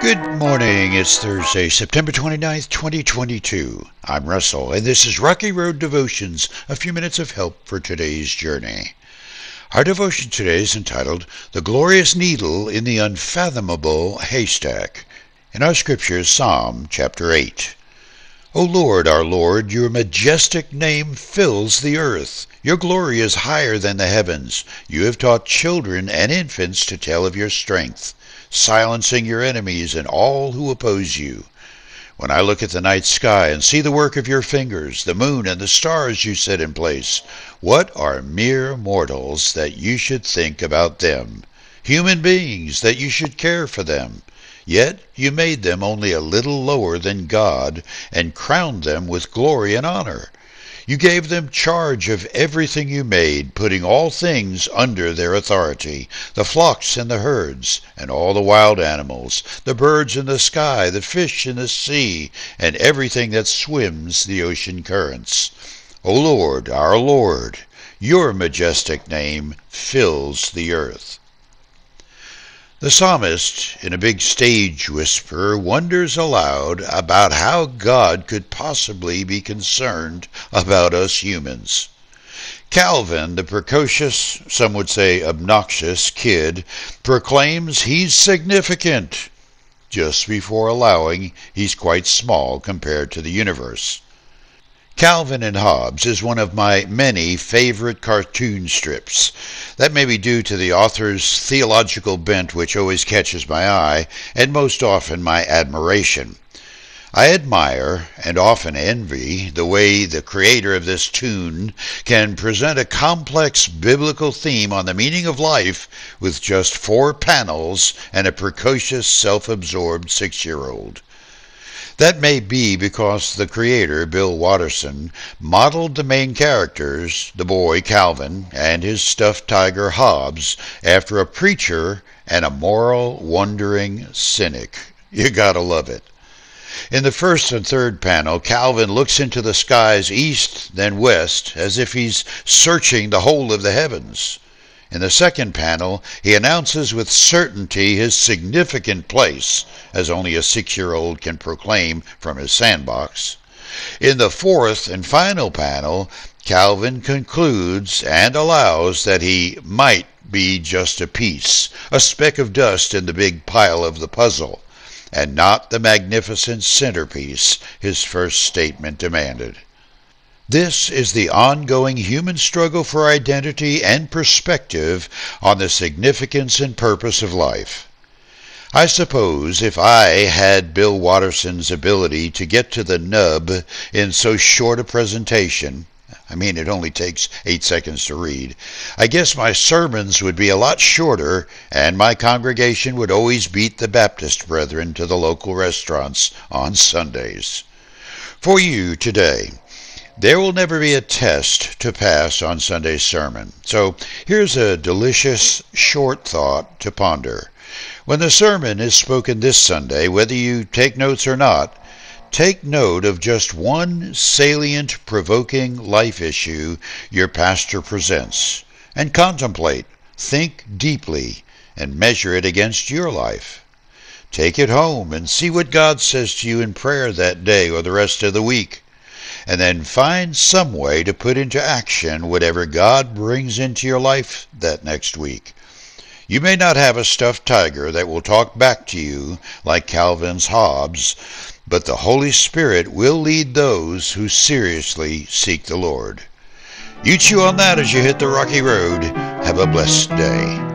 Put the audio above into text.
Good morning. It's Thursday, September 29th, 2022. I'm Russell, and this is Rocky Road Devotions, a few minutes of help for today's journey. Our devotion today is entitled The Glorious Needle in the Unfathomable Haystack. In our scripture, Psalm chapter 8. O Lord, our Lord, your majestic name fills the earth. Your glory is higher than the heavens. You have taught children and infants to tell of your strength, silencing your enemies and all who oppose you. When I look at the night sky and see the work of your fingers, the moon and the stars you set in place, what are mere mortals that you should think about them? Human beings that you should care for them. Yet you made them only a little lower than God, and crowned them with glory and honor. You gave them charge of everything you made, putting all things under their authority the flocks and the herds, and all the wild animals, the birds in the sky, the fish in the sea, and everything that swims the ocean currents. O Lord, our Lord, your majestic name fills the earth. The psalmist, in a big stage whisper, wonders aloud about how God could possibly be concerned about us humans. Calvin, the precocious, some would say obnoxious, kid, proclaims he's significant just before allowing he's quite small compared to the universe. Calvin and Hobbes is one of my many favorite cartoon strips. That may be due to the author's theological bent, which always catches my eye, and most often my admiration. I admire and often envy the way the creator of this tune can present a complex biblical theme on the meaning of life with just four panels and a precocious, self absorbed six year old. That may be because the creator, Bill Watterson, modeled the main characters, the boy Calvin and his stuffed tiger Hobbes, after a preacher and a moral, wondering cynic. You gotta love it. In the first and third panel, Calvin looks into the skies east, then west, as if he's searching the whole of the heavens. In the second panel, he announces with certainty his significant place, as only a six year old can proclaim from his sandbox. In the fourth and final panel, Calvin concludes and allows that he might be just a piece, a speck of dust in the big pile of the puzzle, and not the magnificent centerpiece his first statement demanded. This is the ongoing human struggle for identity and perspective on the significance and purpose of life. I suppose if I had Bill Watterson's ability to get to the nub in so short a presentation, I mean, it only takes eight seconds to read. I guess my sermons would be a lot shorter, and my congregation would always beat the Baptist brethren to the local restaurants on Sundays. For you today, there will never be a test to pass on Sunday's sermon. So here's a delicious short thought to ponder. When the sermon is spoken this Sunday, whether you take notes or not, take note of just one salient, provoking life issue your pastor presents and contemplate, think deeply, and measure it against your life. Take it home and see what God says to you in prayer that day or the rest of the week and then find some way to put into action whatever God brings into your life that next week. You may not have a stuffed tiger that will talk back to you like Calvin's Hobbes, but the Holy Spirit will lead those who seriously seek the Lord. You chew on that as you hit the rocky road. Have a blessed day.